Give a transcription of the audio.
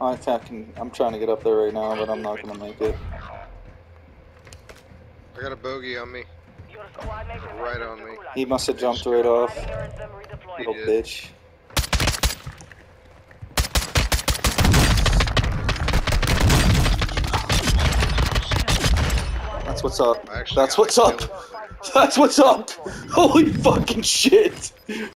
I fucking, I'm trying to get up there right now, but I'm not gonna make it. I got a bogey on me. Right on me. He must have jumped right off. He Little did. bitch. That's what's up. That's what's up. That's what's up. Holy fucking shit.